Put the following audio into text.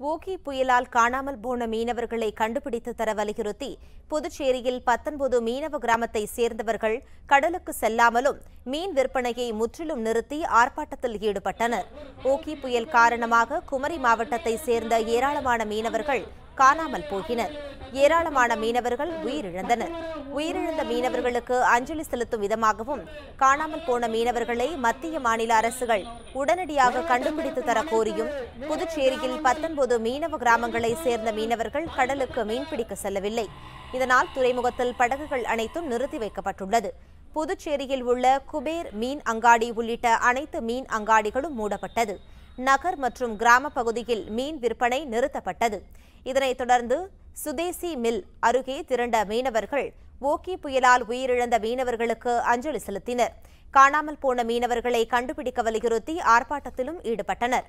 ஓகி புயலால் காணாமல் போன மீனவர்களை கண்டுபிடித்து தர வலியுறுத்தி புதுச்சேரியில் பத்தொன்பது மீனவ கிராமத்தை சேர்ந்தவர்கள் கடலுக்கு செல்லாமலும் மீன் விற்பனையை முற்றிலும் நிறுத்தி ஆர்ப்பாட்டத்தில் ஈடுபட்டனர். ஓகி புயல் காரணமாக குமரி மாவட்டத்தை சேர்ந்த ஏராளமான மீனவர்கள் காணாமல் போகினர். ஏராளமான மீனவர்கள் உயிரிழந்தனர். உயிரிழந்த மீனவர்களுக்கு அஞ்சலி செலுத்தும் விதமாகவும் காணாமல் போன மீனவர்களை மத்திய மாநில அரசுகள் உடனடியாக கண்டுபிடித்து தர கோரியும் புதுச்சேரியில் பத்தொன்பது மீனவ கிராமங்களை சேர்ந்த மீனவர்கள் கடலுக்கு மீன்பிடிக்க செல்லவில்லை. இதனால் துறைமுகத்தில் படகுகள் அனைத்தும் நிறுத்தி வைக்கப்பட்டுள்ளது. புதுச்சேரியில் உள்ள குபேர் மீன் அங்காடி உள்ளிட்ட அனைத்து மீன் அங்காடிகளும் மூடப்பட்டது. நகர் மற்றும் கிராம பகுதியில் மீன் விற்பனை நிறுத்தப்பட்டது. இதனைத் தொடர்ந்து சுதேசி மில் அருகே திரண்ட மீனவர்கள் ஓகி புயலால் உயிரிழந்த மீனவர்களுக்கு அஞ்சலி செலுத்தினர். காணாமல் போன மீனவர்களை கண்டுபிடிக்க வலியுறுத்தி ஆர்ப்பாட்டத்திலும் ஈடுபட்டனர்.